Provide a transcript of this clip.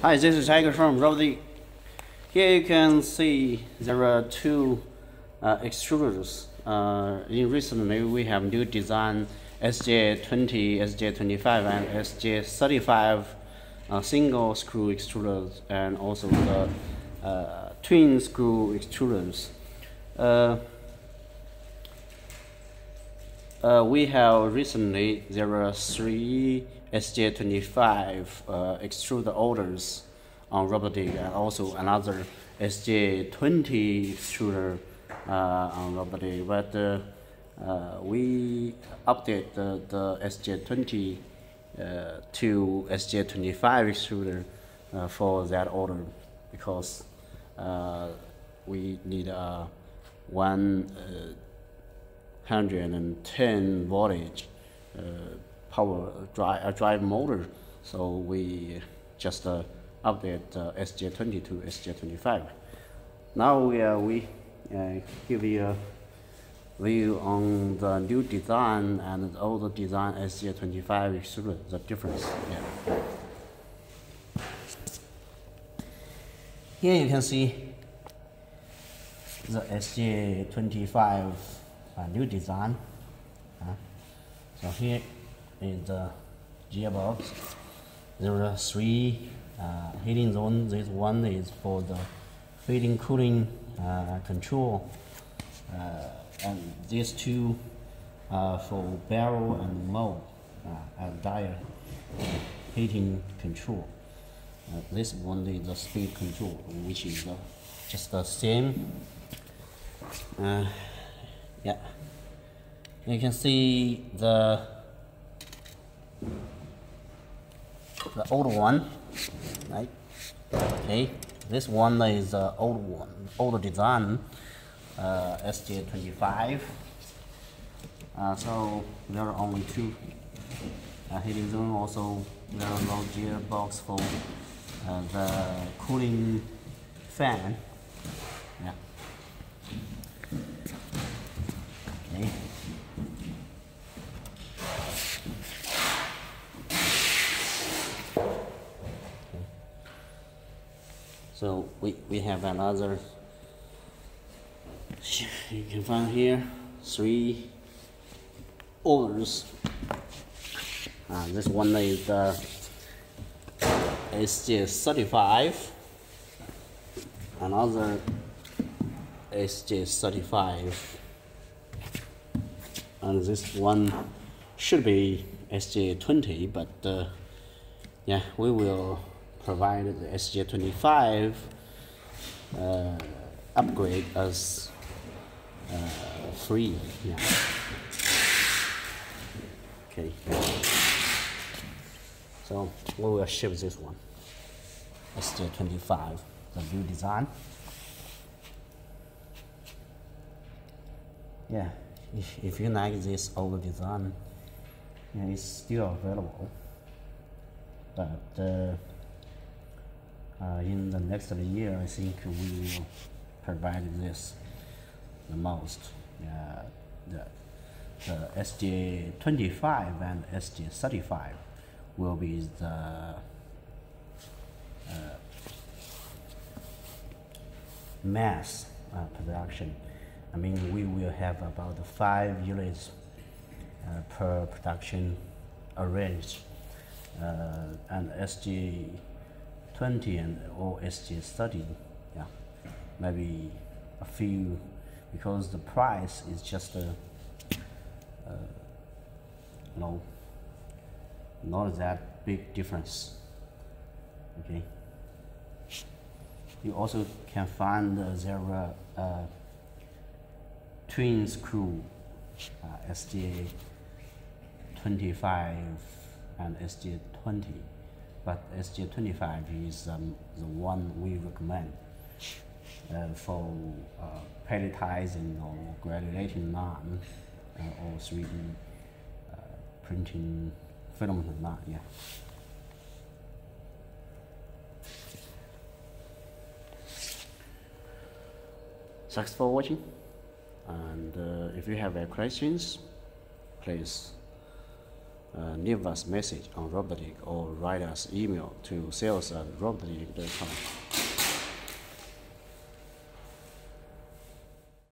Hi, this is Tiger from RobotDigg. Here you can see there are two uh, extruders. Uh, in recently, we have new design SJ20, SJ25, and SJ35 uh, single screw extruders, and also the uh, twin screw extruders. Uh, we have recently there are three SJ25 uh, extruder orders on RobotDigg and also another SJ20 extruder uh, on RobotDigg. But uh, uh, we update the, the SJ20 uh, to SJ25 extruder uh, for that order because we need one 110 voltage uh, power drive, uh, drive motor. So we just uh, update uh, SJ20 to SJ25. Now we, we uh, give you a view on the new design and the old design SJ25 extruder, the difference. Yeah. Here you can see the SJ25 uh, new design. So here is the gearbox. There are three uh, heating zones. This one is for the heating cooling uh, control, uh, and these two are for barrel and mold uh, and dial heating control. Uh, this one is the speed control, which is uh, just the same. Uh, yeah. You can see the the old one, right? Okay. This one is the old one, old design, uh, SJ25. Uh, so there are only two uh, heating zone. Also, there are no gearbox for uh, the cooling fan. Yeah. So we, we have another, you can find here, three orders. Uh, this one is the SJ35, another SJ35, and this one should be SJ20, but uh, yeah, we will provide the SJ25 uh, upgrade as uh, free. Yeah. Okay. So we will ship this one. SJ25, the new design. Yeah, if, if you like this old design, it's still available. But uh, uh, in the next year, I think we will provide this the most. Uh, the the SJ25 and SJ35 will be the uh, mass uh, production. I mean, we will have about five units uh, per production arranged, uh, and SG 20 and or SG 30, yeah, maybe a few, because the price is just a, uh, no, not that big difference. Okay. You also can find uh, there are uh, twin screw uh, SJ 25 and SJ 20 but SJ 25 is um, the one we recommend uh, for uh, pelletizing or granulating none uh, or 3D uh, printing filament none yeah Thanks for watching. And uh, if you have any questions, please uh, leave us a message on RobotDigg or write us email to sales at robotdigg.com.